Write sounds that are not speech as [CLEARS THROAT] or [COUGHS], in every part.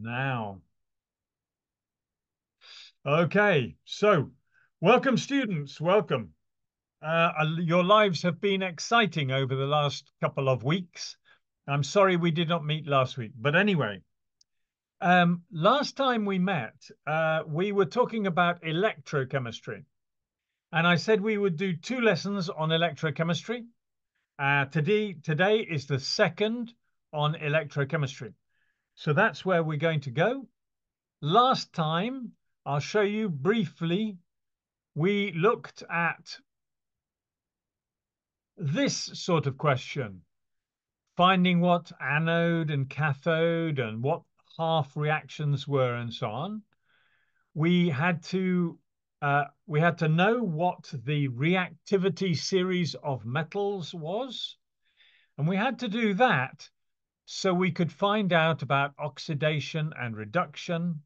now. Okay, so welcome students, welcome. Uh, your lives have been exciting over the last couple of weeks. I'm sorry we did not meet last week, but anyway, um, last time we met, uh, we were talking about electrochemistry. And I said we would do two lessons on electrochemistry. Uh, today, today is the second on electrochemistry. So that's where we're going to go. Last time, I'll show you briefly, we looked at this sort of question, finding what anode and cathode and what half reactions were and so on. We had to uh, we had to know what the reactivity series of metals was, and we had to do that so we could find out about oxidation and reduction.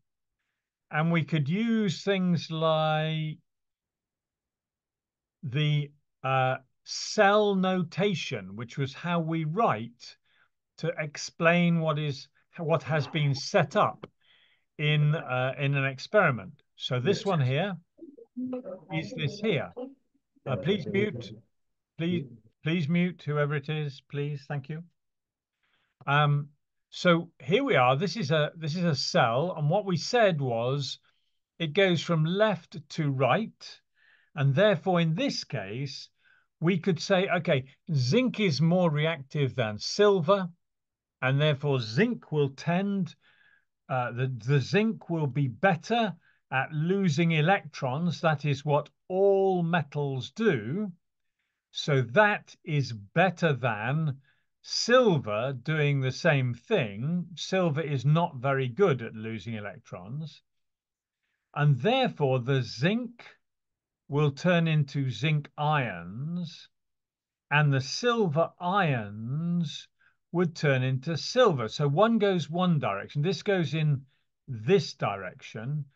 And we could use things like the uh, cell notation, which was how we write to explain what is what has been set up in uh, in an experiment. So this one here is this here. Uh, please mute. Please please mute whoever it is. Please, thank you. Um, so here we are. This is a this is a cell, and what we said was it goes from left to right, and therefore in this case we could say, okay, zinc is more reactive than silver, and therefore zinc will tend uh, the the zinc will be better at losing electrons. That is what all metals do. So that is better than Silver doing the same thing, silver is not very good at losing electrons. And therefore, the zinc will turn into zinc ions, and the silver ions would turn into silver. So one goes one direction, this goes in this direction,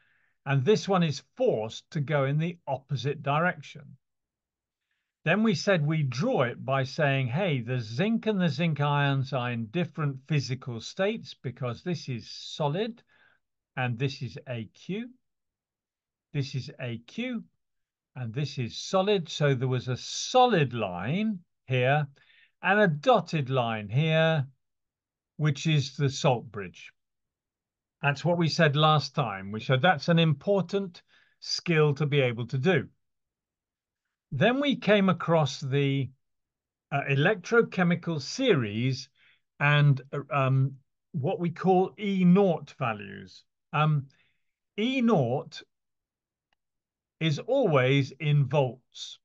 and this one is forced to go in the opposite direction. Then we said we draw it by saying, hey, the zinc and the zinc ions are in different physical states because this is solid and this is AQ. This is AQ and this is solid. So there was a solid line here and a dotted line here, which is the salt bridge. That's what we said last time. We said that's an important skill to be able to do. Then we came across the uh, electrochemical series and um, what we call E naught values. Um, e naught is always in volts.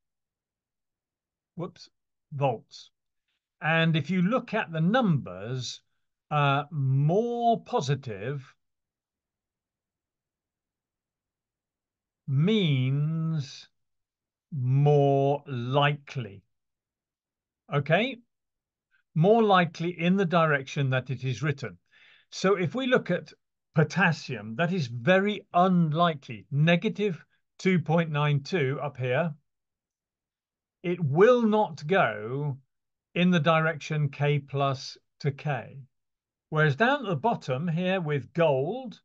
Whoops, volts. And if you look at the numbers, uh, more positive means more likely. Okay? More likely in the direction that it is written. So if we look at potassium, that is very unlikely. Negative 2.92 up here. It will not go in the direction K plus to K. Whereas down at the bottom here with gold,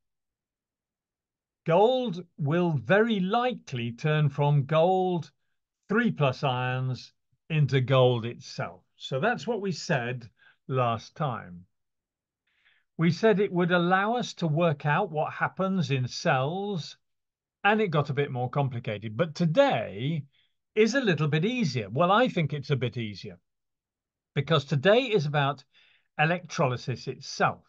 gold will very likely turn from gold three plus ions into gold itself. So that's what we said last time. We said it would allow us to work out what happens in cells, and it got a bit more complicated. But today is a little bit easier. Well, I think it's a bit easier because today is about electrolysis itself.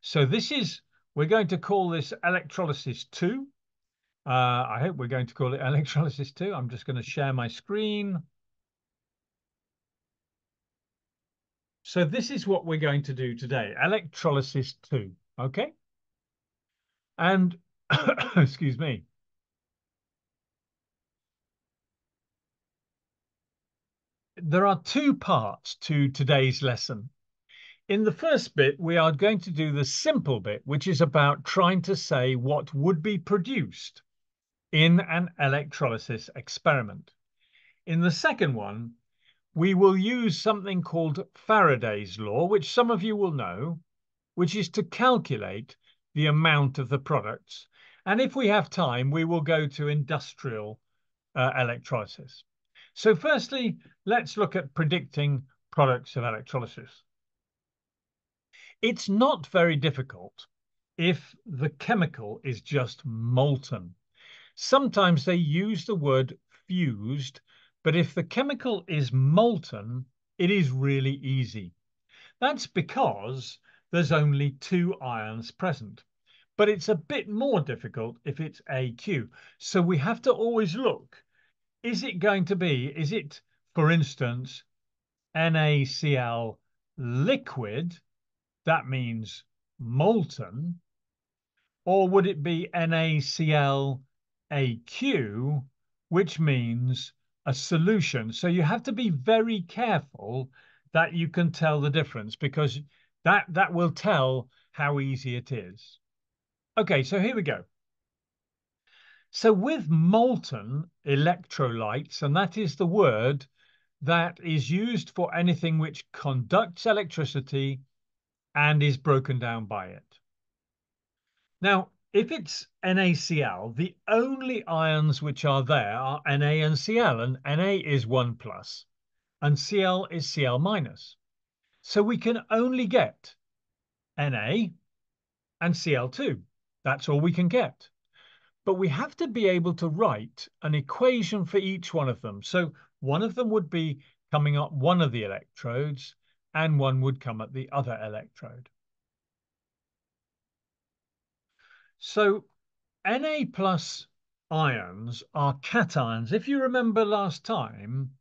So this is, we're going to call this electrolysis 2. Uh, I hope we're going to call it [LAUGHS] electrolysis 2. I'm just going to share my screen. So this is what we're going to do today, electrolysis 2, okay? And, [COUGHS] excuse me. There are two parts to today's lesson. In the first bit, we are going to do the simple bit, which is about trying to say what would be produced in an electrolysis experiment. In the second one, we will use something called Faraday's law, which some of you will know, which is to calculate the amount of the products. And if we have time, we will go to industrial uh, electrolysis. So firstly, let's look at predicting products of electrolysis. It's not very difficult if the chemical is just molten. Sometimes they use the word fused, but if the chemical is molten, it is really easy. That's because there's only two ions present. But it's a bit more difficult if it's AQ. So we have to always look. Is it going to be, is it, for instance, NaCl liquid? That means molten. Or would it be NaCl AQ, which means a solution? So you have to be very careful that you can tell the difference because that, that will tell how easy it is. Okay, so here we go. So with molten electrolytes, and that is the word that is used for anything which conducts electricity and is broken down by it. Now, if it's NaCl, the only ions which are there are Na and Cl, and Na is 1 plus, and Cl is Cl minus. So we can only get Na and Cl2. That's all we can get. But we have to be able to write an equation for each one of them. So one of them would be coming up one of the electrodes, and one would come at the other electrode. So Na plus ions are cations. If you remember last time,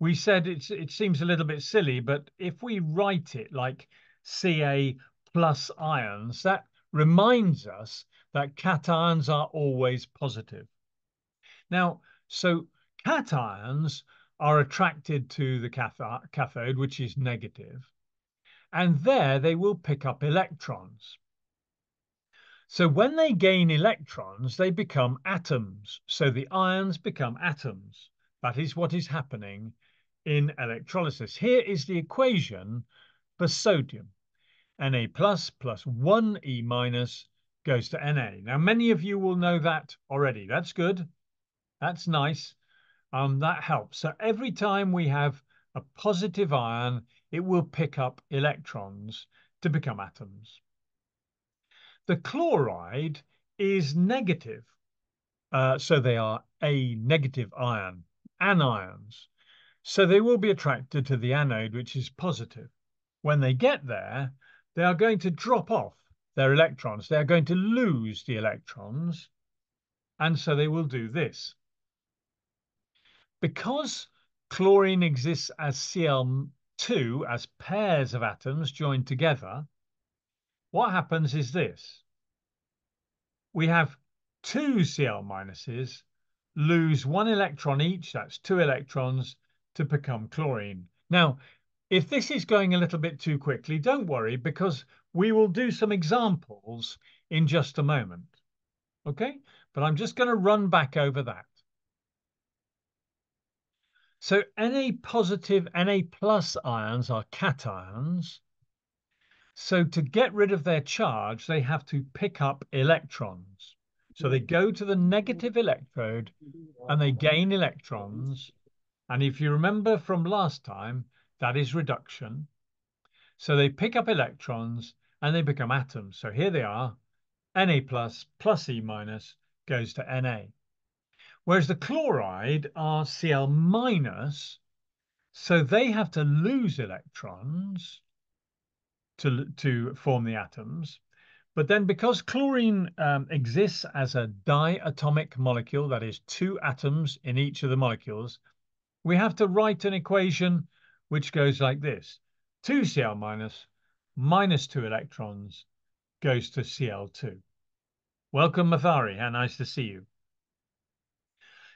we said it seems a little bit silly, but if we write it like Ca plus ions, that reminds us that cations are always positive. Now, so cations are attracted to the cathode, which is negative, and there they will pick up electrons. So when they gain electrons, they become atoms. So the ions become atoms. That is what is happening in electrolysis. Here is the equation for sodium. Na plus plus 1E minus goes to Na. Now, many of you will know that already. That's good. That's nice. Um, that helps. So every time we have a positive ion, it will pick up electrons to become atoms. The chloride is negative. Uh, so they are a negative ion, anions. So they will be attracted to the anode, which is positive. When they get there, they are going to drop off their electrons. They are going to lose the electrons. And so they will do this. Because chlorine exists as Cl2, as pairs of atoms joined together, what happens is this. We have two Cl minuses lose one electron each, that's two electrons, to become chlorine. Now, if this is going a little bit too quickly, don't worry, because we will do some examples in just a moment. Okay, but I'm just going to run back over that. So Na positive, Na plus ions are cations. So to get rid of their charge, they have to pick up electrons. So they go to the negative electrode and they gain electrons and if you remember from last time, that is reduction. So they pick up electrons and they become atoms. So here they are, Na plus plus E minus goes to Na. Whereas the chloride are Cl minus, so they have to lose electrons to, to form the atoms. But then because chlorine um, exists as a diatomic molecule, that is two atoms in each of the molecules, we have to write an equation which goes like this. 2Cl minus minus 2 electrons goes to Cl2. Welcome, Mathari. How nice to see you.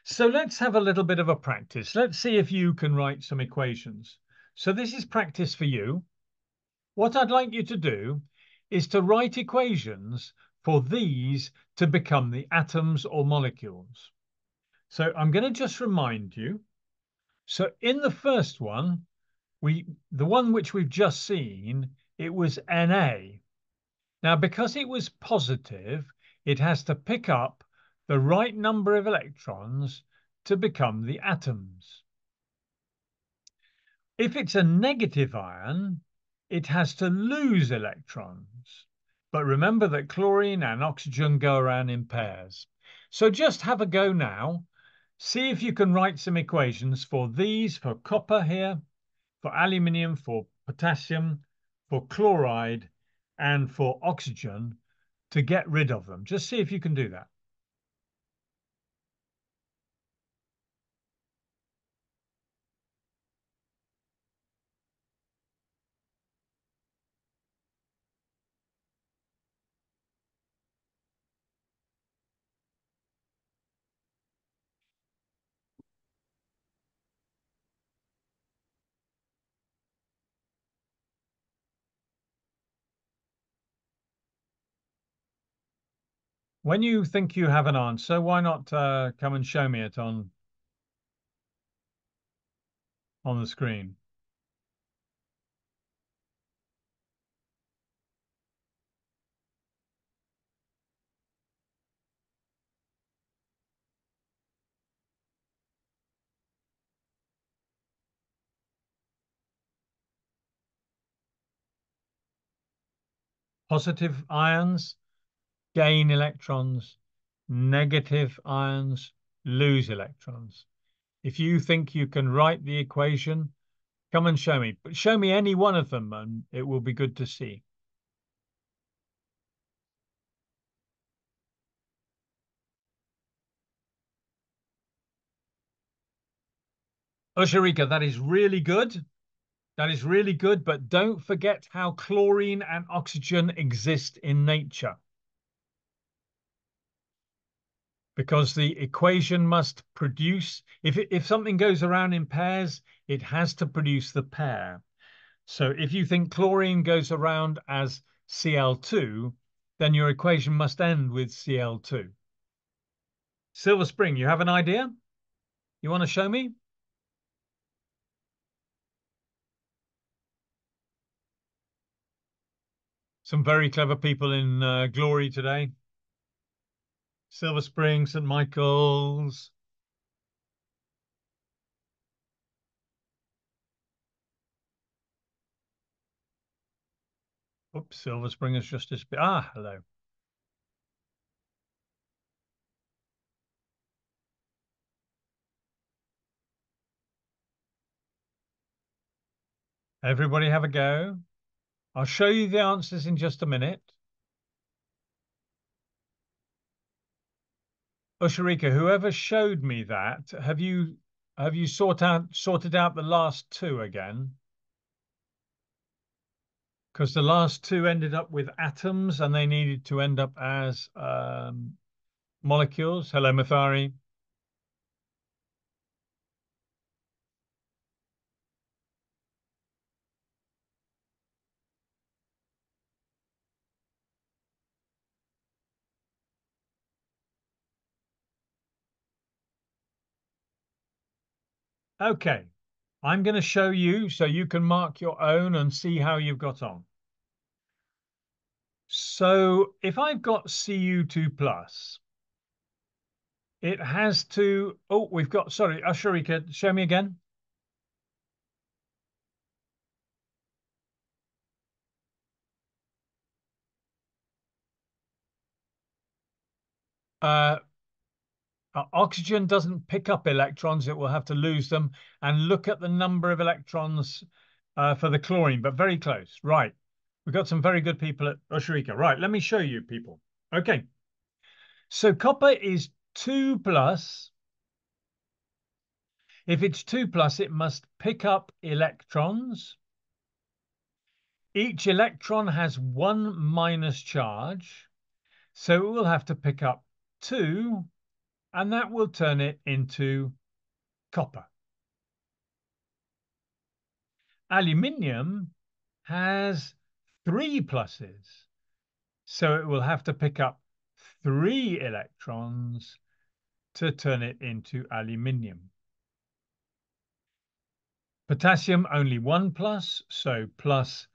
So let's have a little bit of a practice. Let's see if you can write some equations. So this is practice for you. What I'd like you to do is to write equations for these to become the atoms or molecules. So I'm going to just remind you so in the first one, we the one which we've just seen, it was Na. Now, because it was positive, it has to pick up the right number of electrons to become the atoms. If it's a negative ion, it has to lose electrons. But remember that chlorine and oxygen go around in pairs. So just have a go now. See if you can write some equations for these, for copper here, for aluminium, for potassium, for chloride, and for oxygen to get rid of them. Just see if you can do that. When you think you have an answer, why not uh, come and show me it on on the screen? Positive ions gain electrons, negative ions lose electrons. If you think you can write the equation, come and show me. But show me any one of them and it will be good to see. Usharika, that is really good. That is really good, but don't forget how chlorine and oxygen exist in nature. Because the equation must produce, if, if something goes around in pairs, it has to produce the pair. So if you think chlorine goes around as Cl2, then your equation must end with Cl2. Silver Spring, you have an idea? You want to show me? Some very clever people in uh, Glory today. Silver Spring, St. Michael's. Oops, Silver Spring has just disappeared. Ah, hello. Everybody have a go. I'll show you the answers in just a minute. Usharika, whoever showed me that, have you have you sort out sorted out the last two again? Because the last two ended up with atoms and they needed to end up as um, molecules. Hello, Mathari. Okay, I'm going to show you so you can mark your own and see how you've got on. So if I've got Cu2 plus, it has to, oh, we've got, sorry, Asharika, show me again. Uh, uh, oxygen doesn't pick up electrons, it will have to lose them. And look at the number of electrons uh, for the chlorine, but very close. Right. We've got some very good people at Osharika. Right, let me show you people. Okay. So copper is 2 plus. If it's 2 plus, it must pick up electrons. Each electron has one minus charge. So it will have to pick up 2 and that will turn it into copper. Aluminium has three pluses, so it will have to pick up three electrons to turn it into aluminium. Potassium only one plus, so plus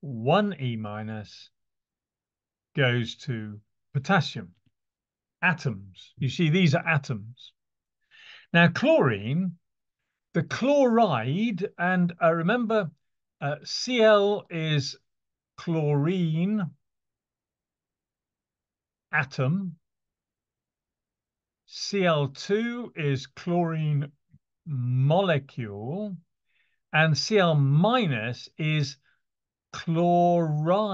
one E minus goes to potassium. Atoms. You see, these are atoms. Now, chlorine, the chloride, and uh, remember, uh, Cl is chlorine atom. Cl2 is chlorine molecule. And Cl minus is chloride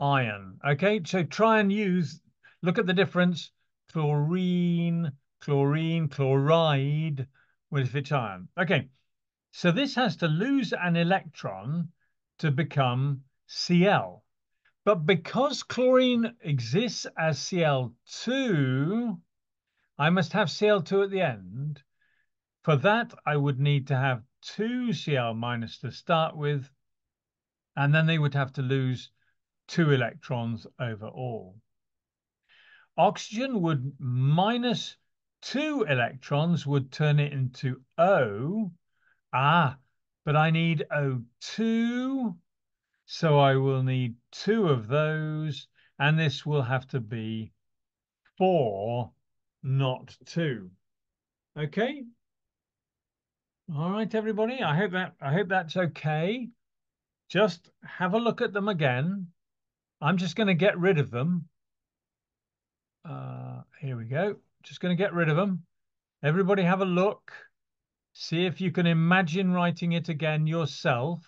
ion. Okay, so try and use, look at the difference, chlorine, chlorine, chloride with its ion. Okay, so this has to lose an electron to become Cl. But because chlorine exists as Cl2, I must have Cl2 at the end. For that, I would need to have two Cl minus to start with, and then they would have to lose two electrons overall. Oxygen would minus two electrons would turn it into O. Ah, but I need O2, so I will need two of those, and this will have to be four, not two. Okay. All right, everybody. I hope that I hope that's okay. Just have a look at them again. I'm just going to get rid of them. Uh, here we go. Just going to get rid of them. Everybody have a look. See if you can imagine writing it again yourself.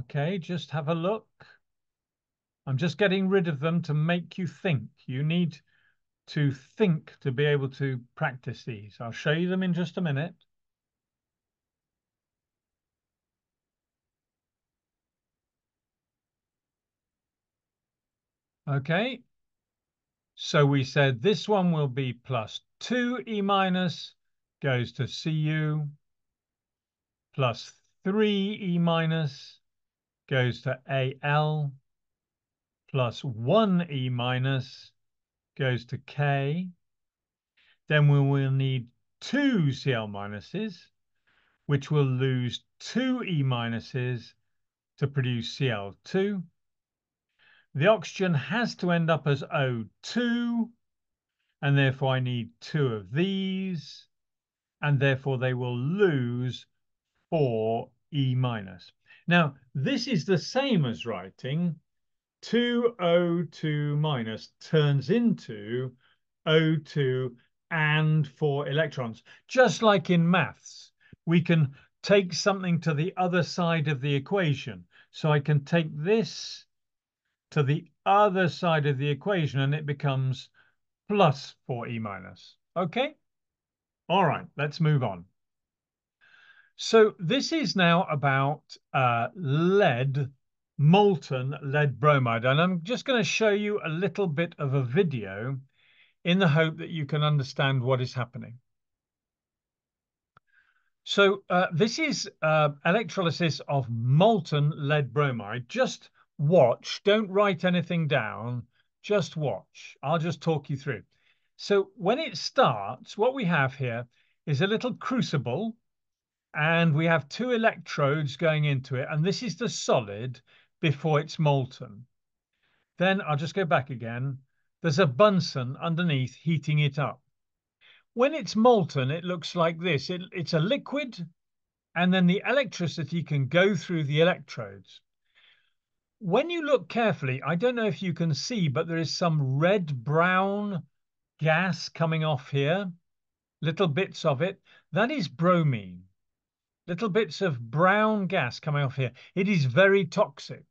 Okay, just have a look. I'm just getting rid of them to make you think. You need to think to be able to practice these. I'll show you them in just a minute. Okay. So we said this one will be plus 2 E minus goes to Cu plus 3 E minus goes to Al plus 1 E minus goes to K. Then we will need two Cl minuses, which will lose two E minuses to produce Cl2. The oxygen has to end up as O2, and therefore I need two of these, and therefore they will lose 4 E minus. Now, this is the same as writing 2O2 minus turns into O2 and 4 electrons. Just like in maths, we can take something to the other side of the equation. So I can take this to the other side of the equation and it becomes plus 4e minus. Okay? All right, let's move on. So this is now about uh, lead, molten lead bromide. And I'm just going to show you a little bit of a video in the hope that you can understand what is happening. So uh, this is uh, electrolysis of molten lead bromide. Just watch, don't write anything down, just watch. I'll just talk you through. So when it starts, what we have here is a little crucible and we have two electrodes going into it. And this is the solid before it's molten. Then I'll just go back again. There's a Bunsen underneath heating it up. When it's molten, it looks like this. It, it's a liquid, and then the electricity can go through the electrodes when you look carefully, I don't know if you can see, but there is some red brown gas coming off here, little bits of it. That is bromine. Little bits of brown gas coming off here. It is very toxic.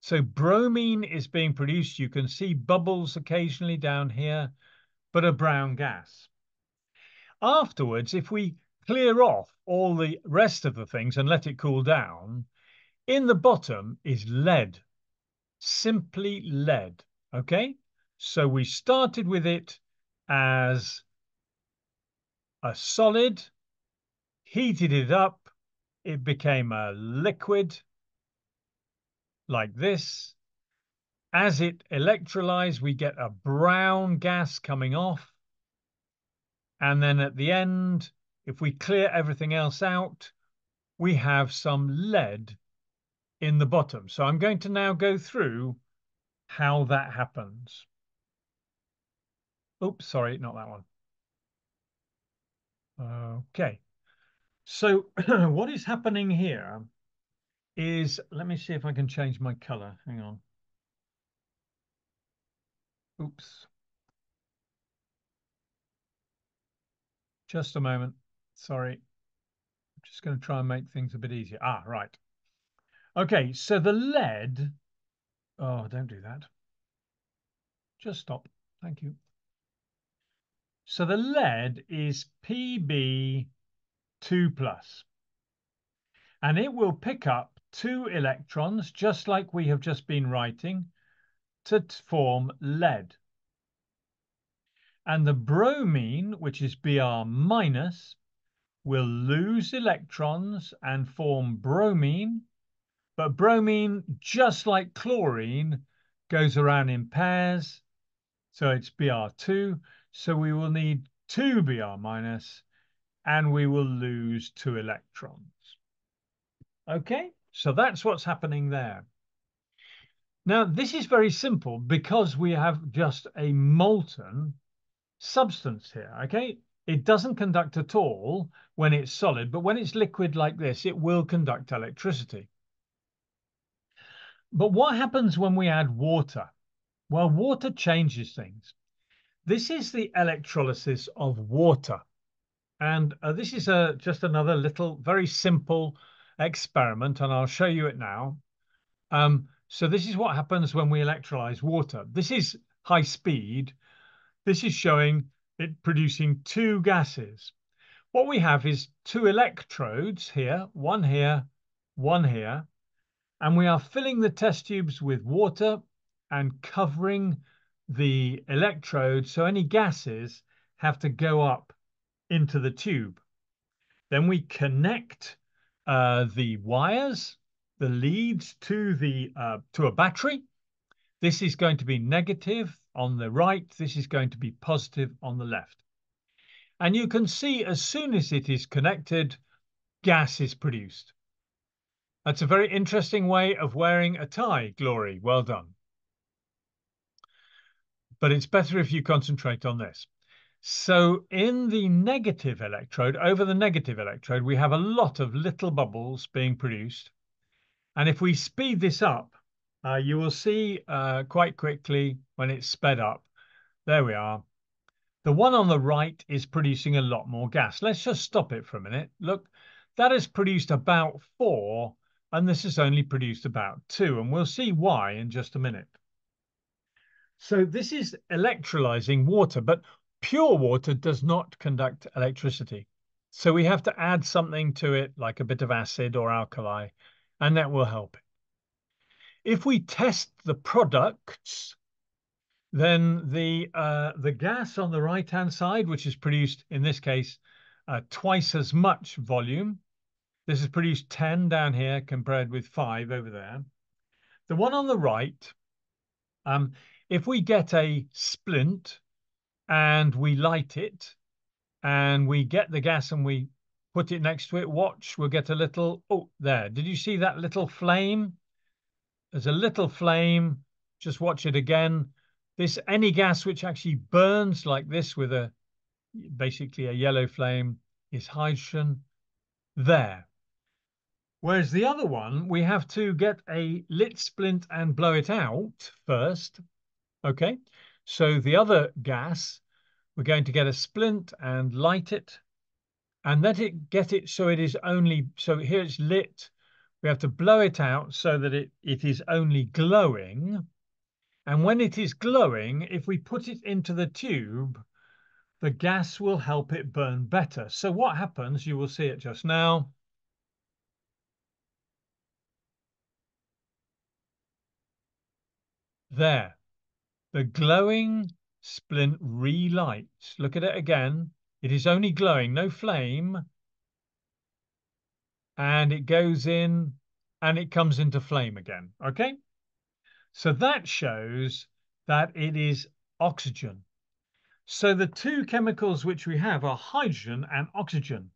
So bromine is being produced. You can see bubbles occasionally down here, but a brown gas. Afterwards, if we clear off all the rest of the things and let it cool down, in the bottom is lead, simply lead, okay? So we started with it as a solid, heated it up, it became a liquid like this. As it electrolyzed, we get a brown gas coming off. And then at the end, if we clear everything else out, we have some lead in the bottom. So I'm going to now go through how that happens. Oops, sorry, not that one. Okay. So [CLEARS THROAT] what is happening here is, let me see if I can change my color. Hang on. Oops. Just a moment. Sorry. I'm just going to try and make things a bit easier. Ah, right. Okay, so the lead. Oh, don't do that. Just stop. Thank you. So the lead is PB2. And it will pick up two electrons, just like we have just been writing, to form lead. And the bromine, which is Br minus, will lose electrons and form bromine. But bromine, just like chlorine, goes around in pairs. So it's Br2. So we will need two Br minus and we will lose two electrons. Okay, so that's what's happening there. Now, this is very simple because we have just a molten substance here, okay? It doesn't conduct at all when it's solid, but when it's liquid like this, it will conduct electricity. But what happens when we add water? Well, water changes things. This is the electrolysis of water. And uh, this is a, uh, just another little, very simple experiment, and I'll show you it now. Um, so this is what happens when we electrolyze water. This is high speed. This is showing it producing two gases. What we have is two electrodes here, one here, one here, and we are filling the test tubes with water and covering the electrode So any gases have to go up into the tube. Then we connect uh, the wires the leads to the uh, to a battery. This is going to be negative on the right. This is going to be positive on the left. And you can see as soon as it is connected, gas is produced. That's a very interesting way of wearing a tie, Glory. Well done. But it's better if you concentrate on this. So in the negative electrode, over the negative electrode, we have a lot of little bubbles being produced. And if we speed this up, uh, you will see uh, quite quickly when it's sped up. There we are. The one on the right is producing a lot more gas. Let's just stop it for a minute. Look, that has produced about four, and this has only produced about two. And we'll see why in just a minute. So this is electrolyzing water, but pure water does not conduct electricity. So we have to add something to it, like a bit of acid or alkali, and that will help. If we test the products, then the uh, the gas on the right hand side, which is produced in this case uh, twice as much volume, this has produced 10 down here compared with five over there. The one on the right, um, if we get a splint and we light it and we get the gas and we put it next to it, watch, we'll get a little, oh, there. Did you see that little flame? There's a little flame. Just watch it again. This any gas which actually burns like this with a basically a yellow flame is hydrogen there. Whereas the other one, we have to get a lit splint and blow it out first. Okay, so the other gas, we're going to get a splint and light it and let it get it so it is only, so here it's lit. We have to blow it out so that it, it is only glowing. And when it is glowing, if we put it into the tube, the gas will help it burn better. So what happens, you will see it just now. There, the glowing splint relights. Look at it again. It is only glowing, no flame. And it goes in and it comes into flame again. Okay. So that shows that it is oxygen. So the two chemicals which we have are hydrogen and oxygen.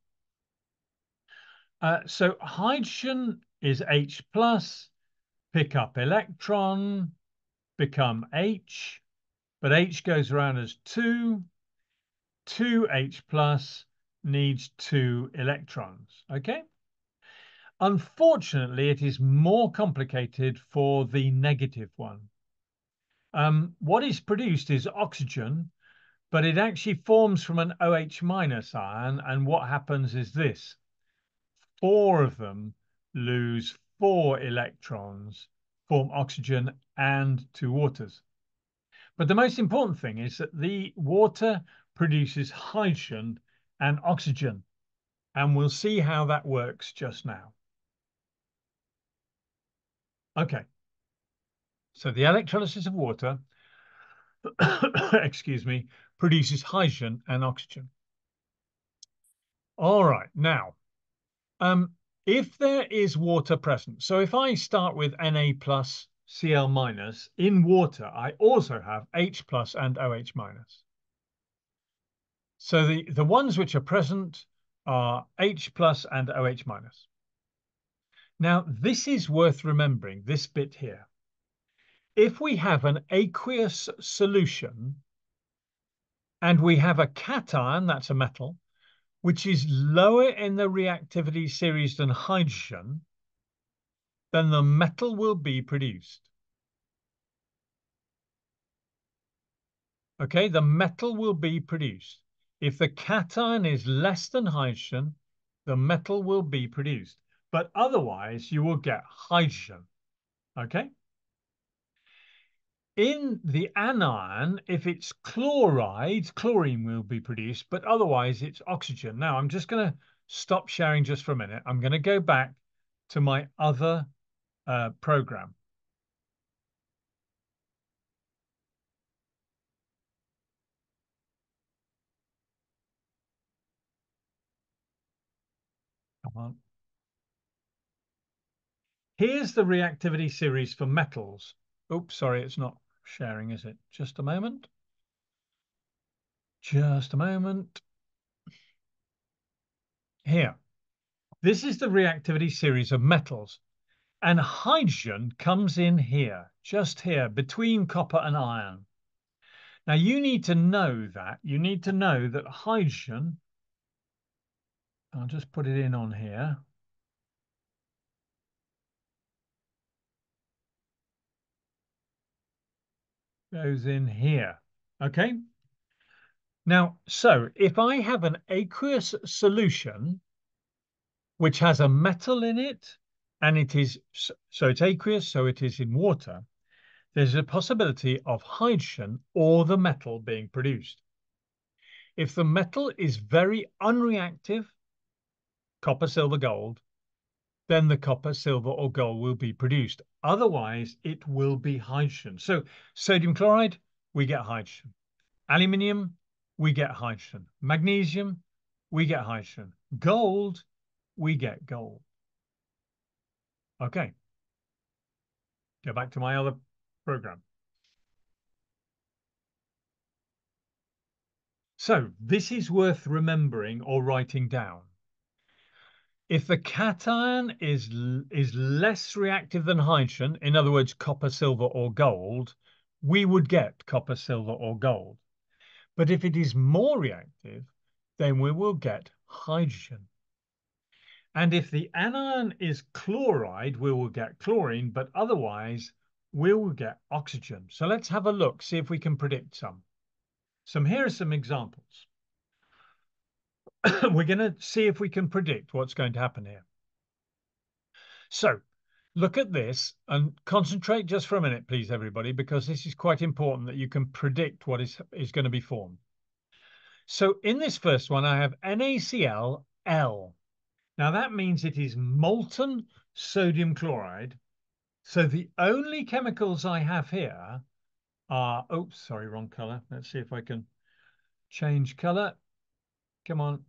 Uh, so hydrogen is H plus pick up electron, become H, but H goes around as 2. 2H plus needs two electrons, okay? Unfortunately, it is more complicated for the negative one. Um, what is produced is oxygen, but it actually forms from an OH minus ion. And what happens is this four of them lose four electrons, form oxygen and two waters. But the most important thing is that the water produces hydrogen and oxygen. And we'll see how that works just now. Okay. So the electrolysis of water, [COUGHS] excuse me, produces hydrogen and oxygen. All right, now, um, if there is water present, so if I start with Na plus Cl minus, in water, I also have H plus and OH minus. So the, the ones which are present are H plus and OH minus. Now, this is worth remembering, this bit here if we have an aqueous solution and we have a cation, that's a metal, which is lower in the reactivity series than hydrogen, then the metal will be produced. Okay, the metal will be produced. If the cation is less than hydrogen, the metal will be produced. But otherwise, you will get hydrogen. Okay? In the anion, if it's chloride, chlorine will be produced, but otherwise it's oxygen. Now, I'm just going to stop sharing just for a minute. I'm going to go back to my other uh, program. Come on. Here's the reactivity series for metals. Oops, sorry, it's not sharing, is it? Just a moment. Just a moment. Here. This is the reactivity series of metals. And hydrogen comes in here, just here, between copper and iron. Now, you need to know that. You need to know that hydrogen, I'll just put it in on here. Goes in here. Okay. Now, so if I have an aqueous solution which has a metal in it, and it is so it's aqueous, so it is in water, there's a possibility of hydrogen or the metal being produced. If the metal is very unreactive, copper, silver, gold, then the copper, silver, or gold will be produced. Otherwise, it will be hydrogen. So sodium chloride, we get hydrogen. Aluminium, we get hydrogen. Magnesium, we get hydrogen. Gold, we get gold. Okay. Go back to my other program. So this is worth remembering or writing down. If the cation is, is less reactive than hydrogen, in other words, copper, silver, or gold, we would get copper, silver, or gold. But if it is more reactive, then we will get hydrogen. And if the anion is chloride, we will get chlorine, but otherwise we will get oxygen. So let's have a look, see if we can predict some. So here are some examples. [COUGHS] we're going to see if we can predict what's going to happen here. So look at this and concentrate just for a minute, please, everybody, because this is quite important that you can predict what is, is going to be formed. So in this first one, I have NaCl L. Now that means it is molten sodium chloride. So the only chemicals I have here are, oh, sorry, wrong color. Let's see if I can change color. Come on.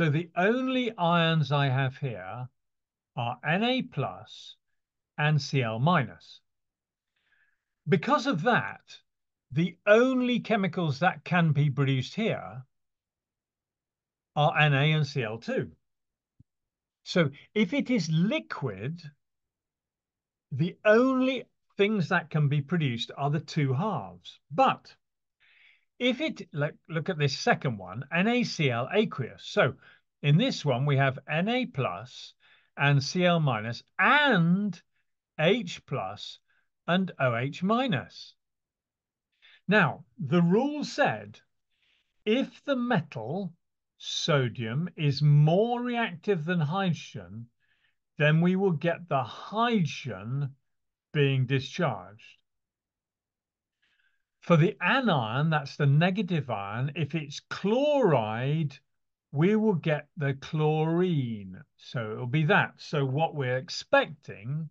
So the only ions I have here are Na plus and Cl minus. Because of that, the only chemicals that can be produced here are Na and Cl2. So if it is liquid, the only things that can be produced are the two halves. But if it, look, at this second one, NaCl aqueous. So in this one, we have Na plus and Cl minus and H plus and OH minus. Now, the rule said if the metal sodium is more reactive than hydrogen, then we will get the hydrogen being discharged. For the anion, that's the negative ion, if it's chloride, we will get the chlorine. So it'll be that. So what we're expecting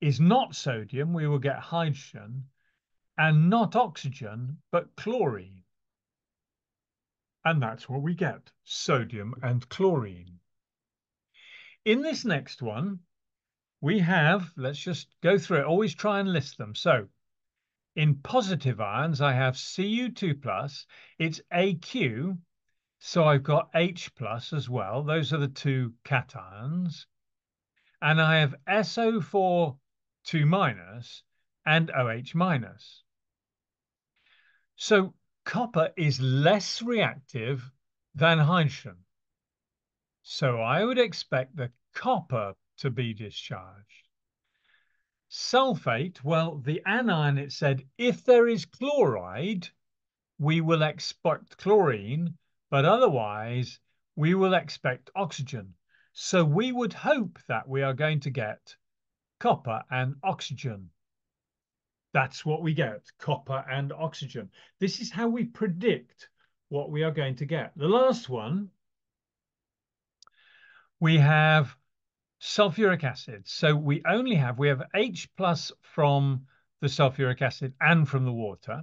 is not sodium, we will get hydrogen, and not oxygen, but chlorine. And that's what we get, sodium and chlorine. In this next one, we have, let's just go through it, always try and list them. So in positive ions, I have Cu2 plus, it's AQ, so I've got H plus as well. Those are the two cations. And I have SO4 2 minus and OH minus. So copper is less reactive than hydrogen. So I would expect the copper to be discharged. Sulfate, well, the anion, it said, if there is chloride, we will expect chlorine, but otherwise we will expect oxygen. So we would hope that we are going to get copper and oxygen. That's what we get, copper and oxygen. This is how we predict what we are going to get. The last one, we have sulfuric acid. So we only have, we have H plus from the sulfuric acid and from the water.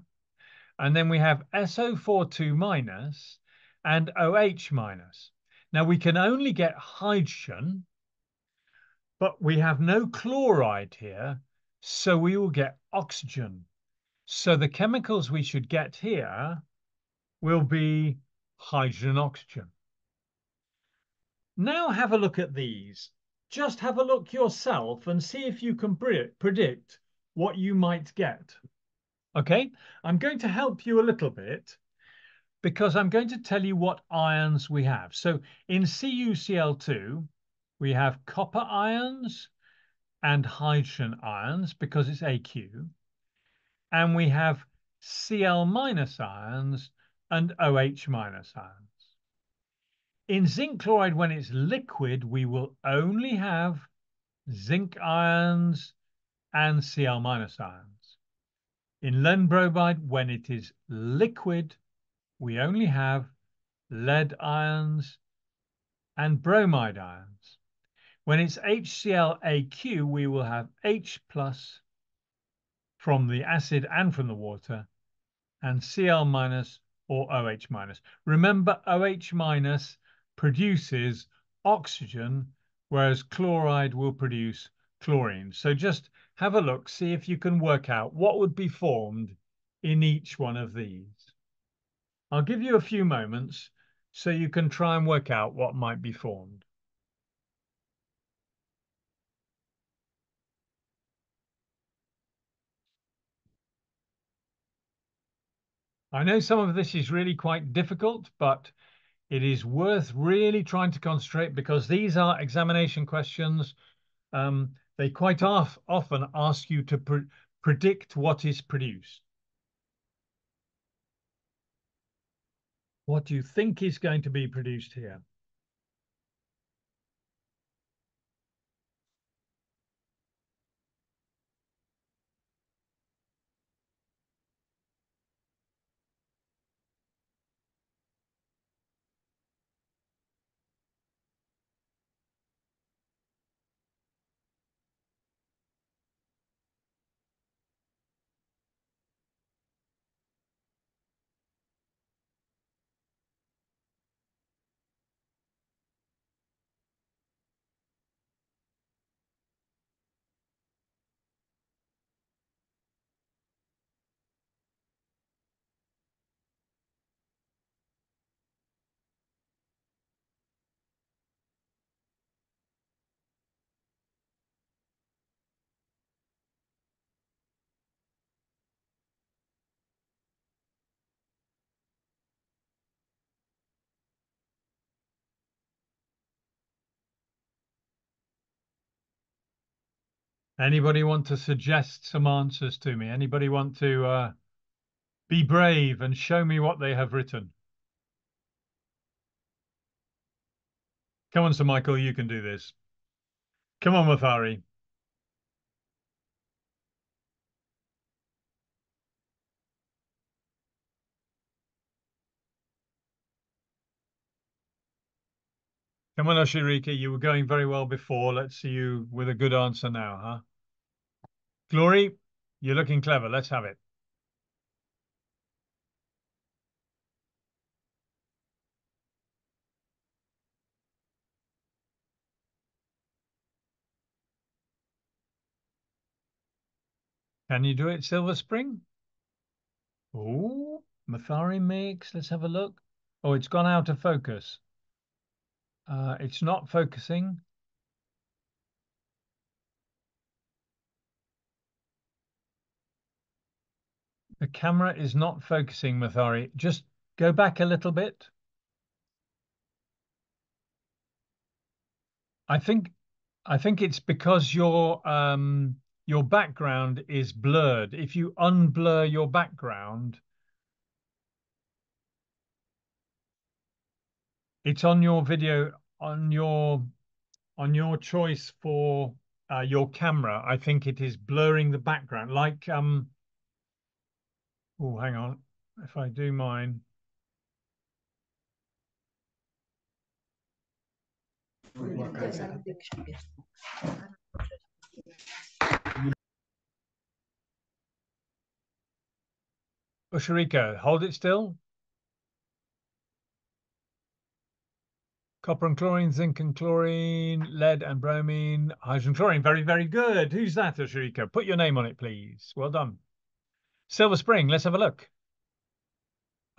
And then we have SO42 minus and OH minus. Now we can only get hydrogen, but we have no chloride here, so we will get oxygen. So the chemicals we should get here will be hydrogen oxygen. Now have a look at these just have a look yourself and see if you can predict what you might get. Okay, I'm going to help you a little bit because I'm going to tell you what ions we have. So in CuCl2, we have copper ions and hydrogen ions because it's AQ. And we have Cl minus ions and OH minus ions. In zinc chloride, when it's liquid, we will only have zinc ions and Cl minus ions. In lead bromide, when it is liquid, we only have lead ions and bromide ions. When it's HClAQ, we will have H plus from the acid and from the water, and Cl minus or OH minus. Remember, OH minus produces oxygen, whereas chloride will produce chlorine. So just have a look, see if you can work out what would be formed in each one of these. I'll give you a few moments so you can try and work out what might be formed. I know some of this is really quite difficult, but it is worth really trying to concentrate because these are examination questions. Um, they quite off, often ask you to pre predict what is produced. What do you think is going to be produced here? Anybody want to suggest some answers to me? Anybody want to uh, be brave and show me what they have written? Come on, Sir Michael, you can do this. Come on, Mathari. Come on, Oshirika, you were going very well before. Let's see you with a good answer now, huh? Glory, you're looking clever. Let's have it. Can you do it, Silver Spring? Oh, Mathari mix. Let's have a look. Oh, it's gone out of focus. Uh, it's not focusing. The camera is not focusing, Mathari. Just go back a little bit. I think I think it's because your um your background is blurred. If you unblur your background, it's on your video on your on your choice for uh, your camera. I think it is blurring the background. Like um. Oh, hang on. If I do mine. Usharika, hold it still. Copper and chlorine, zinc and chlorine, lead and bromine, hydrogen chlorine. Very, very good. Who's that, Usharika? Put your name on it, please. Well done. Silver Spring, let's have a look.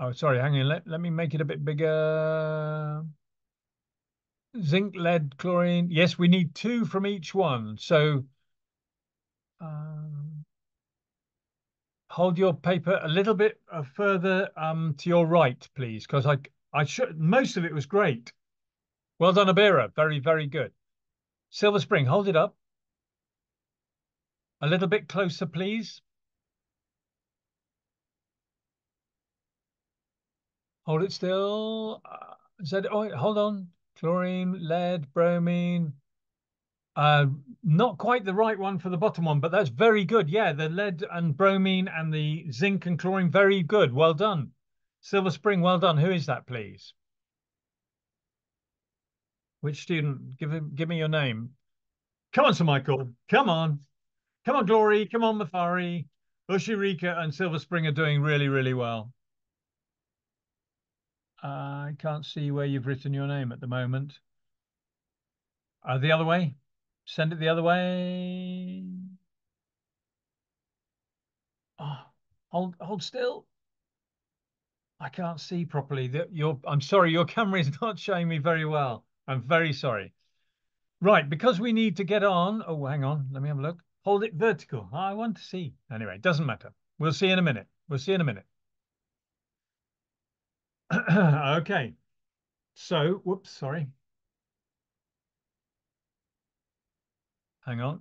Oh, sorry, hang on. Let, let me make it a bit bigger. Zinc, lead, chlorine. Yes, we need two from each one. So um, hold your paper a little bit uh, further um, to your right, please, because I I should most of it was great. Well done, Abira. Very, very good. Silver Spring, hold it up. A little bit closer, please. Hold it still. Uh, is oh, hold on. Chlorine, lead, bromine. Uh, not quite the right one for the bottom one, but that's very good. Yeah, the lead and bromine and the zinc and chlorine, very good. Well done. Silver Spring, well done. Who is that, please? Which student? Give him, give me your name. Come on, Sir Michael. Come on. Come on, Glory. Come on, Mathari. Ushirika and Silver Spring are doing really, really well. I can't see where you've written your name at the moment. Uh, the other way. Send it the other way. Oh, hold, hold still. I can't see properly. That your, I'm sorry, your [LAUGHS] camera is not showing me very well. I'm very sorry. Right, because we need to get on. Oh, hang on. Let me have a look. Hold it vertical. I want to see. Anyway, it doesn't matter. We'll see in a minute. We'll see in a minute. [CLEARS THROAT] okay. So, whoops, sorry. Hang on.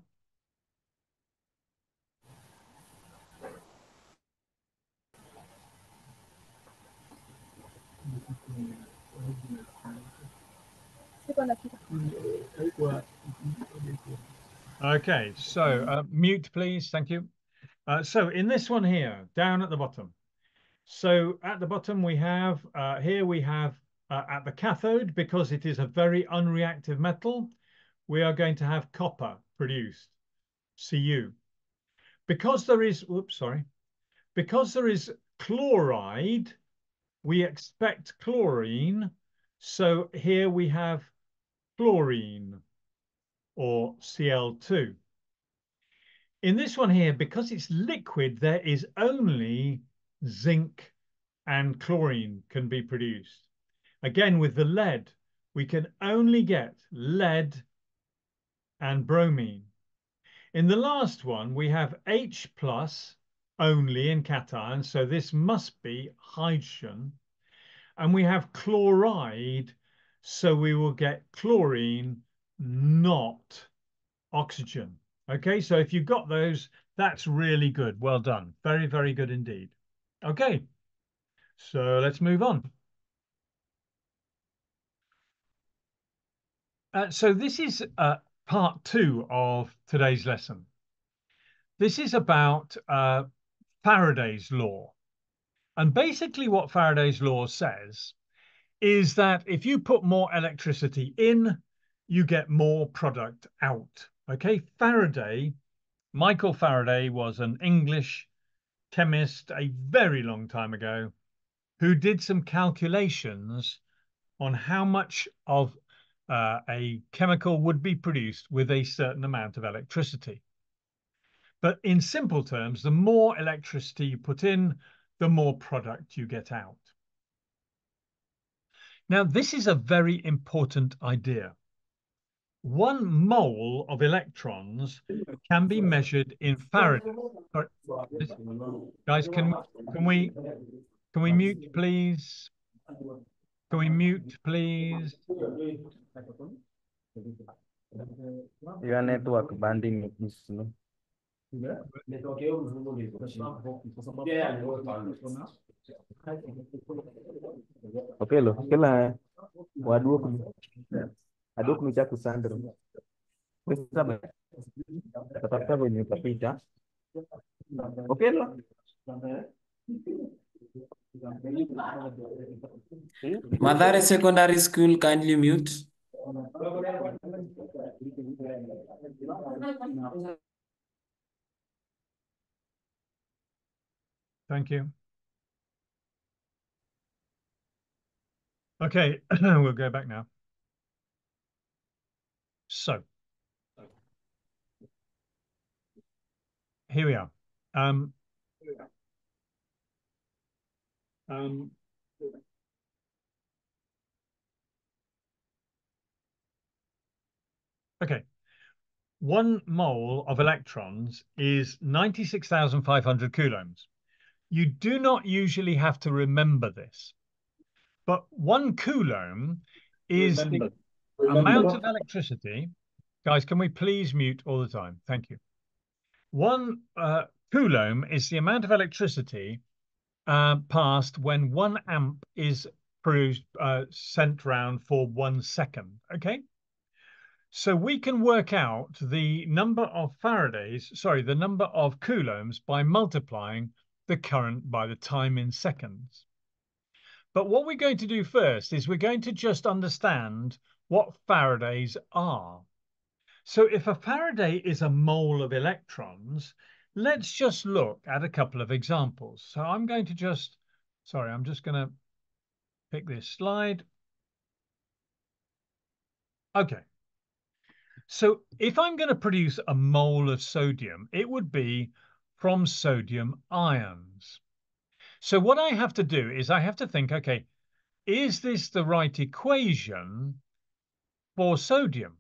Okay, so uh, mute, please. Thank you. Uh, so in this one here, down at the bottom. So at the bottom we have, uh, here we have uh, at the cathode, because it is a very unreactive metal, we are going to have copper produced, Cu. Because there is, whoops, sorry. Because there is chloride, we expect chlorine. So here we have chlorine or Cl2. In this one here, because it's liquid, there is only zinc and chlorine can be produced. Again, with the lead, we can only get lead and bromine. In the last one, we have H plus only in cation, so this must be hydrogen. And we have chloride so we will get chlorine, not oxygen. Okay, so if you've got those, that's really good. Well done. Very, very good indeed. Okay, so let's move on. Uh, so this is uh, part two of today's lesson. This is about uh, Faraday's law. And basically what Faraday's law says is that if you put more electricity in, you get more product out. Okay, Faraday, Michael Faraday was an English chemist a very long time ago who did some calculations on how much of uh, a chemical would be produced with a certain amount of electricity. But in simple terms, the more electricity you put in, the more product you get out. Now, this is a very important idea. One mole of electrons can be measured in Faraday. Sorry. Guys, can can we can we mute, please? Can we mute, please? Your network banding is no. Okay, lo, kila uh, waduok ni aduok ni chaku sandro. Pesa ba? Tatafuta venye utapita. Okay, lo. Madare Secondary School, kindly mute. Thank you. Okay, [CLEARS THROAT] we'll go back now. So here we are. Um, um, okay. One mole of electrons is 96,500 coulombs. You do not usually have to remember this, but one coulomb is the amount of electricity. Guys, can we please mute all the time? Thank you. One uh, coulomb is the amount of electricity uh, passed when one amp is produced, uh, sent round for one second. Okay. So we can work out the number of Faradays, sorry, the number of coulombs by multiplying the current by the time in seconds. But what we're going to do first is we're going to just understand what Faradays are. So if a Faraday is a mole of electrons, let's just look at a couple of examples. So I'm going to just, sorry, I'm just going to pick this slide. Okay. So if I'm going to produce a mole of sodium, it would be from sodium ions. So what I have to do is I have to think, okay, is this the right equation for sodium?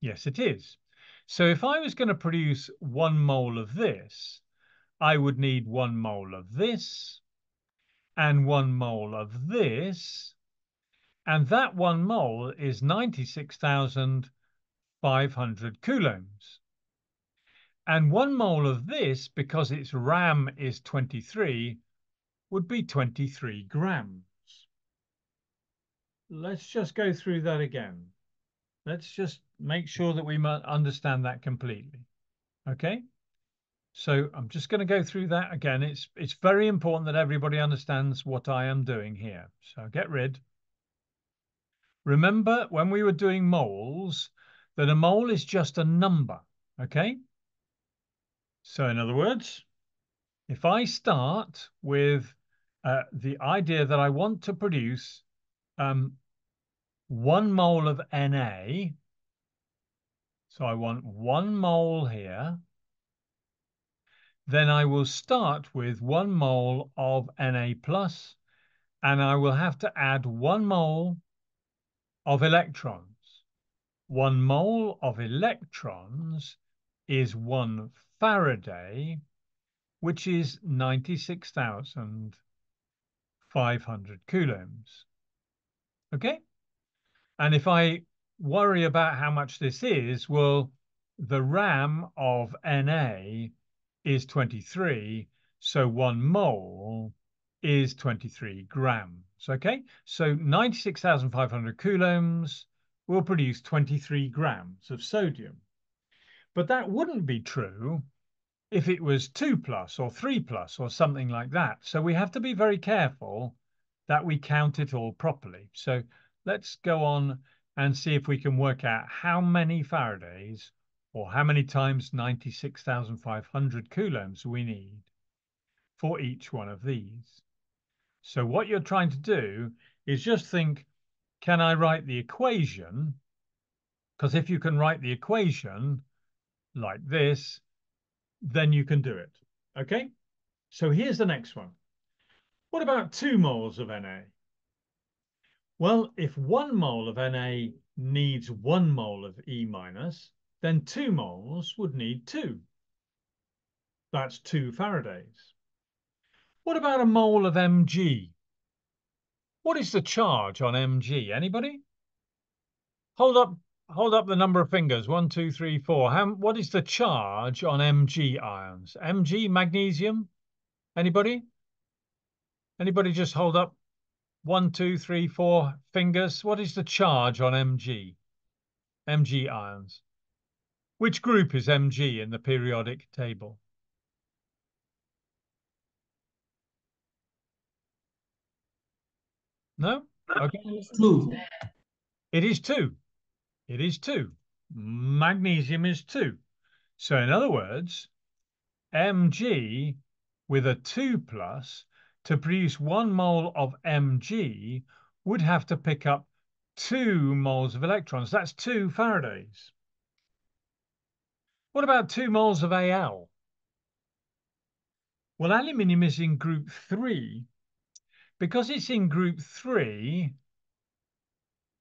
Yes, it is. So if I was going to produce one mole of this, I would need one mole of this and one mole of this. And that one mole is 96,500 coulombs. And one mole of this, because its RAM is 23, would be 23 grams. Let's just go through that again. Let's just make sure that we understand that completely. Okay. So I'm just going to go through that again. It's it's very important that everybody understands what I am doing here. So get rid. Remember when we were doing moles, that a mole is just a number. Okay. So in other words, if I start with uh, the idea that I want to produce um, one mole of Na. So I want one mole here. Then I will start with one mole of Na plus, and I will have to add one mole of electrons. One mole of electrons is one Faraday, which is 96,500 coulombs. Okay? And if I worry about how much this is, well, the RAM of Na is 23, so one mole is 23 grams. Okay, so 96,500 coulombs will produce 23 grams of sodium. But that wouldn't be true if it was 2 plus or 3 plus or something like that. So we have to be very careful that we count it all properly. So let's go on and see if we can work out how many Faradays or how many times 96,500 coulombs we need for each one of these. So what you're trying to do is just think, can I write the equation? Because if you can write the equation like this, then you can do it. Okay? So here's the next one. What about two moles of Na? Well, if one mole of Na needs one mole of E minus, then two moles would need two. That's two Faradays. What about a mole of Mg? What is the charge on Mg? Anybody? Hold up, hold up the number of fingers. One, two, three, four. How, what is the charge on Mg ions? Mg, magnesium? Anybody? Anybody just hold up one, two, three, four fingers? What is the charge on Mg? Mg ions. Which group is Mg in the periodic table? No? Okay. Two. It is two. It is two. Magnesium is two. So in other words, Mg with a 2 plus to produce one mole of Mg would have to pick up two moles of electrons. That's two Faradays. What about two moles of Al? Well, aluminium is in group three because it's in group three,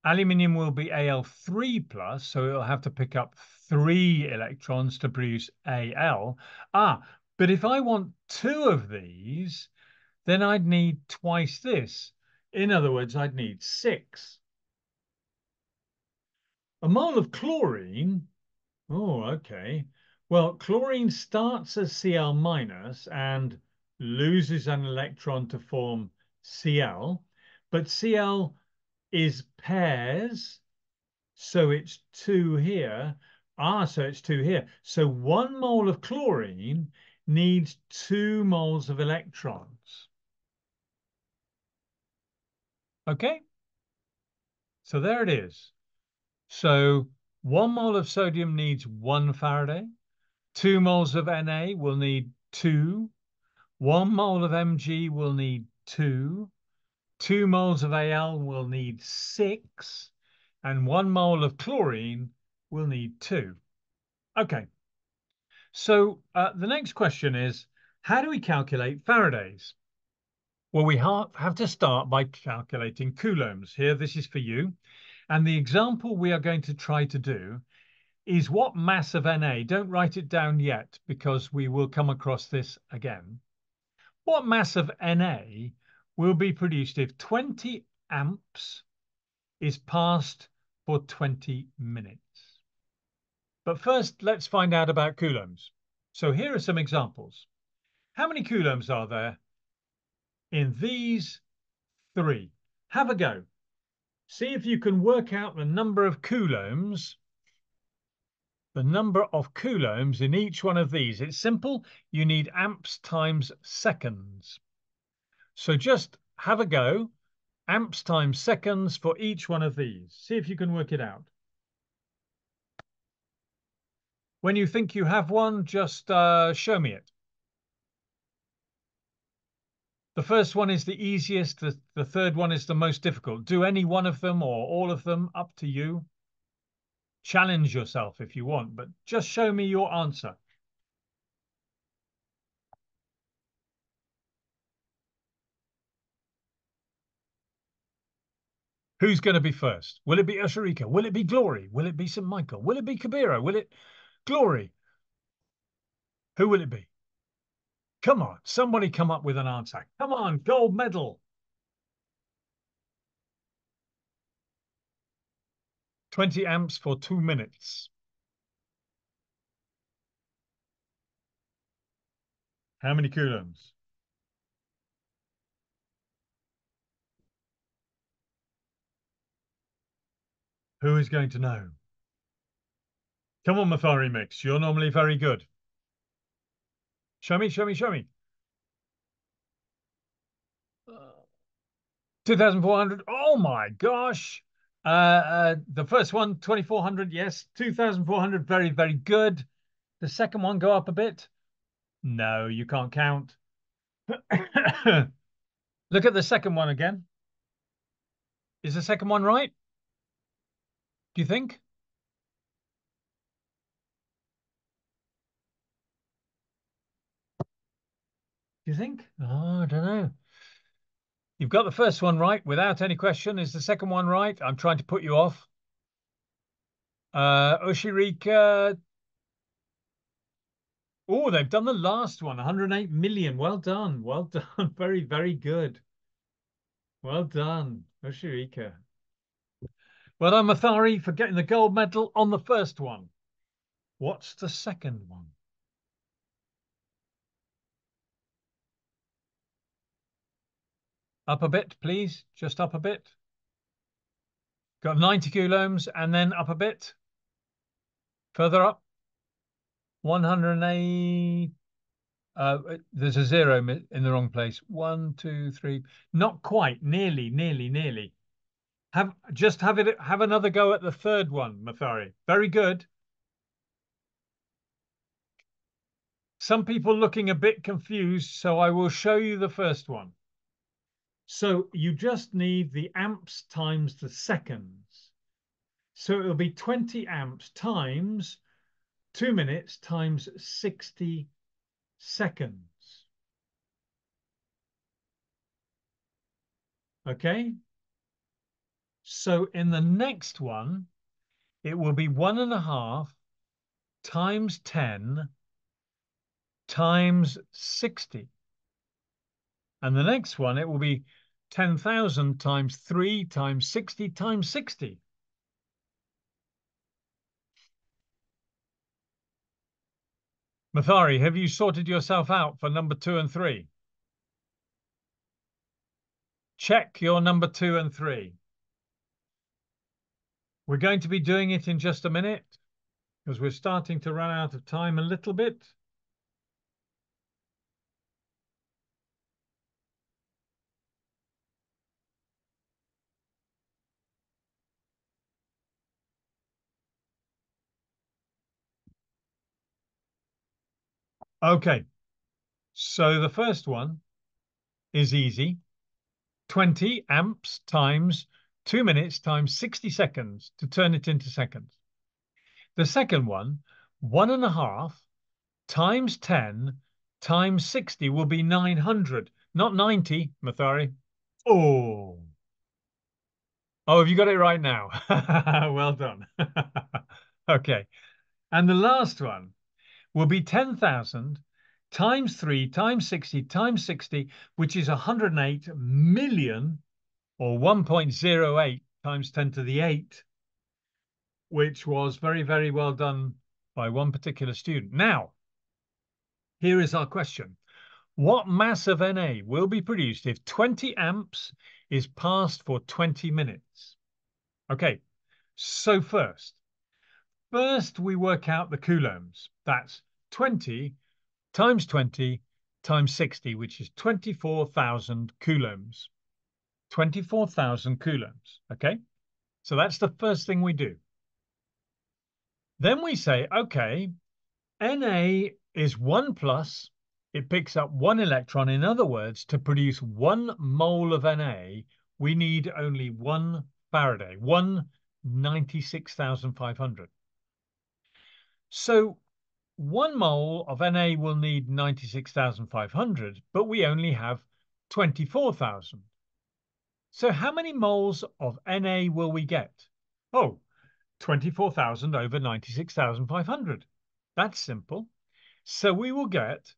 aluminium will be Al3 plus, so it'll have to pick up three electrons to produce Al. Ah, but if I want two of these, then I'd need twice this. In other words, I'd need six. A mole of chlorine, oh, okay. Well, chlorine starts as Cl minus and loses an electron to form Cl, but Cl is pairs, so it's two here. Ah, so it's two here. So one mole of chlorine needs two moles of electrons. Okay, so there it is. So one mole of sodium needs one Faraday. Two moles of Na will need two. One mole of Mg will need two. Two moles of Al will need six. And one mole of chlorine will need two. Okay. So uh, the next question is, how do we calculate Faradays? Well, we have to start by calculating coulombs. Here, this is for you. And the example we are going to try to do is what mass of Na, don't write it down yet because we will come across this again. What mass of Na will be produced if 20 amps is passed for 20 minutes? But first, let's find out about coulombs. So here are some examples. How many coulombs are there in these three? Have a go. See if you can work out the number of coulombs the number of coulombs in each one of these. It's simple. You need amps times seconds. So just have a go. Amps times seconds for each one of these. See if you can work it out. When you think you have one, just uh, show me it. The first one is the easiest. The, the third one is the most difficult. Do any one of them or all of them, up to you. Challenge yourself if you want, but just show me your answer. Who's going to be first? Will it be Ushurika? Will it be Glory? Will it be St. Michael? Will it be Kabira? Will it Glory? Who will it be? Come on, somebody come up with an answer. Come on, gold medal. 20 amps for two minutes. How many coulombs? Who is going to know? Come on, Mathari Mix. You're normally very good. Show me, show me, show me. 2,400. Oh my gosh. Uh, uh, the first one, 2,400. Yes. 2,400. Very, very good. The second one, go up a bit. No, you can't count. [COUGHS] Look at the second one again. Is the second one right? Do you think? Do you think? Oh, I don't know. You've got the first one right without any question. Is the second one right? I'm trying to put you off. Uh, Oshirika. Oh, they've done the last one, 108 million. Well done. Well [LAUGHS] done. Very, very good. Well done, Oshirika. Well done, Mathari, for getting the gold medal on the first one. What's the second one? Up a bit, please. Just up a bit. Got 90 coulombs and then up a bit. Further up. 108. Uh, there's a zero in the wrong place. One, two, three. Not quite. Nearly, nearly, nearly. Have just have it. Have another go at the third one, Mathari. Very good. Some people looking a bit confused, so I will show you the first one. So you just need the amps times the seconds. So it'll be 20 amps times two minutes times 60 seconds. Okay. So in the next one, it will be one and a half times 10 times 60. And the next one, it will be 10,000 times 3 times 60 times 60. Mathari, have you sorted yourself out for number two and three? Check your number two and three. We're going to be doing it in just a minute because we're starting to run out of time a little bit. Okay, so the first one is easy. 20 amps times 2 minutes times 60 seconds to turn it into seconds. The second one, one and a half times 10 times 60 will be 900, not 90, Mathari. Oh. Oh, have you got it right now? [LAUGHS] well done. [LAUGHS] okay. And the last one, will be 10,000 times 3 times 60 times 60, which is 108 million or 1.08 times 10 to the 8, which was very, very well done by one particular student. Now, here is our question. What mass of Na will be produced if 20 amps is passed for 20 minutes? Okay, so first, First, we work out the coulombs. That's 20 times 20 times 60, which is 24,000 coulombs. 24,000 coulombs, okay? So that's the first thing we do. Then we say, okay, Na is 1 plus, it picks up one electron. In other words, to produce one mole of Na, we need only one Faraday, one 96,500. So one mole of Na will need 96,500, but we only have 24,000. So how many moles of Na will we get? Oh, 24,000 over 96,500. That's simple. So we will get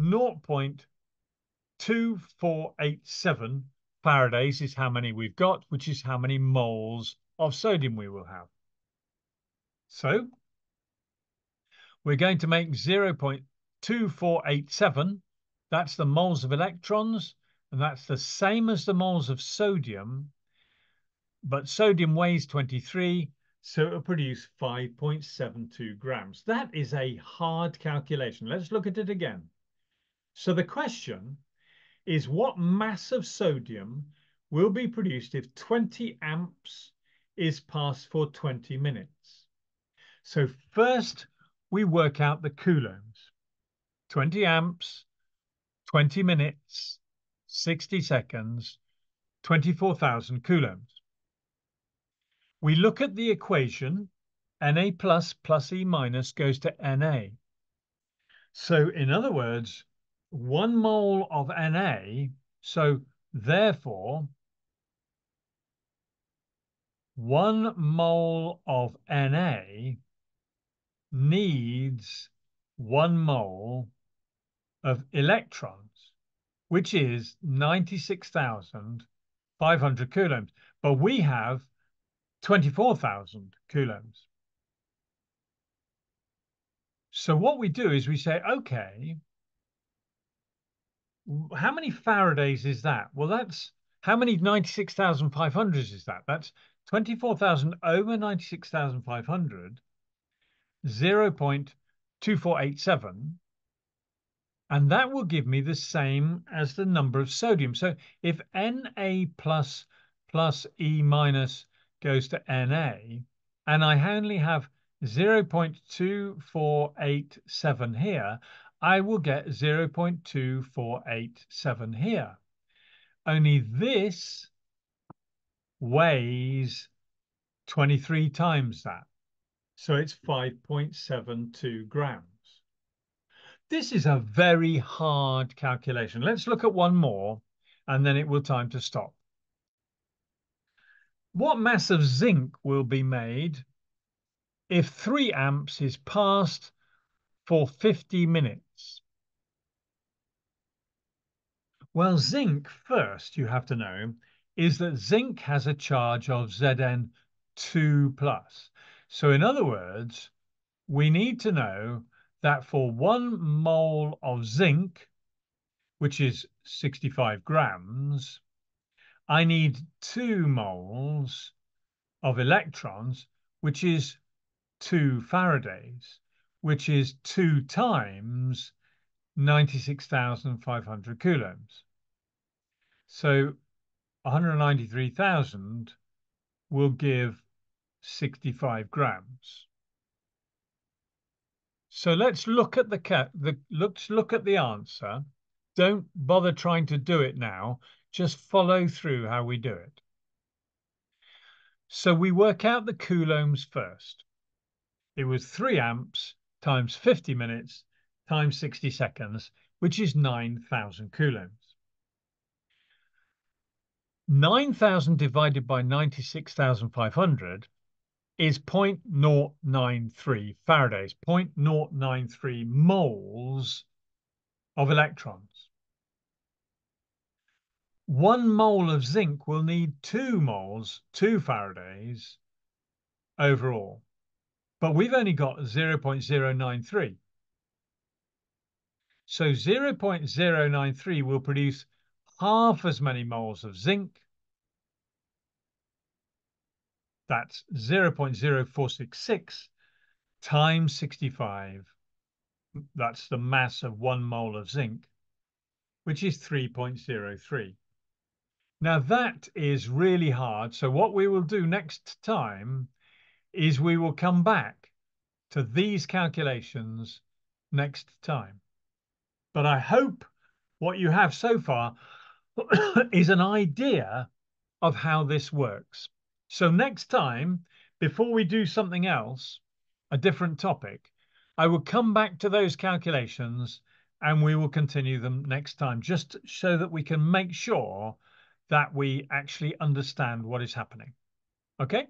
0.2487 Faradays is how many we've got, which is how many moles of sodium we will have. So we're going to make 0.2487 That's the moles of electrons, and that's the same as the moles of sodium. But sodium weighs 23, so it'll produce 5.72 grams. That is a hard calculation. Let's look at it again. So the question is what mass of sodium will be produced if 20 amps is passed for 20 minutes? So first we work out the coulombs. 20 amps, 20 minutes, 60 seconds, 24,000 coulombs. We look at the equation, Na plus plus E minus goes to Na. So in other words, one mole of Na, so therefore, one mole of Na needs one mole of electrons, which is 96,500 coulombs. But we have 24,000 coulombs. So what we do is we say, okay, how many Faradays is that? Well, that's how many 96,500s is that? That's 24,000 over 96,500, 0 0.2487. And that will give me the same as the number of sodium. So if Na plus plus E minus goes to Na, and I only have 0.2487 here, I will get 0.2487 here. Only this weighs 23 times that. So it's 5.72 grams. This is a very hard calculation. Let's look at one more and then it will time to stop. What mass of zinc will be made if 3 amps is passed for 50 minutes? Well, zinc, first, you have to know, is that zinc has a charge of Zn2+. plus. So in other words, we need to know that for one mole of zinc, which is 65 grams, I need two moles of electrons, which is two Faradays, which is two times 96,500 coulombs. So 193,000 will give 65 grams. So let's look at the, the let's look at the answer. Don't bother trying to do it now. Just follow through how we do it. So we work out the coulombs first. It was 3 amps times 50 minutes times 60 seconds, which is 9,000 coulombs. 9,000 divided by 96,500 is 0.093 Faradays, 0.093 moles of electrons. One mole of zinc will need two moles, two Faradays overall. But we've only got 0.093. So 0.093 will produce half as many moles of zinc. That's 0.0466 times 65. That's the mass of one mole of zinc, which is 3.03. Now that is really hard. So what we will do next time is we will come back to these calculations next time. But I hope what you have so far [COUGHS] is an idea of how this works. So next time, before we do something else, a different topic, I will come back to those calculations and we will continue them next time, just so that we can make sure that we actually understand what is happening. Okay?